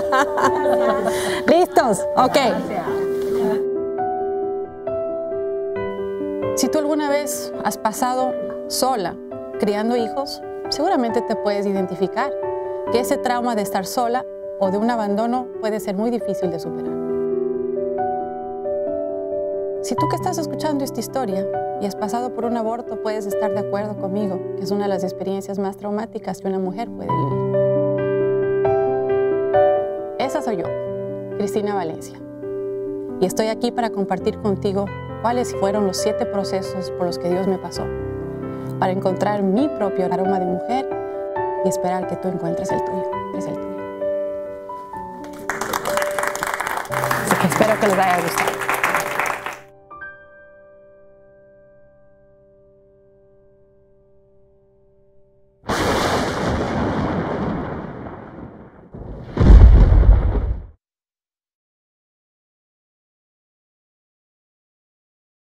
¿Listos? Ok. Si tú alguna vez has pasado sola criando hijos, seguramente te puedes identificar que ese trauma de estar sola o de un abandono puede ser muy difícil de superar. Si tú que estás escuchando esta historia y has pasado por un aborto, puedes estar de acuerdo conmigo que es una de las experiencias más traumáticas que una mujer puede vivir. Cristina Valencia. Y estoy aquí para compartir contigo cuáles fueron los siete procesos por los que Dios me pasó, para encontrar mi propio aroma de mujer y esperar que tú encuentres el tuyo. Es el tuyo. Espero que les haya gustado.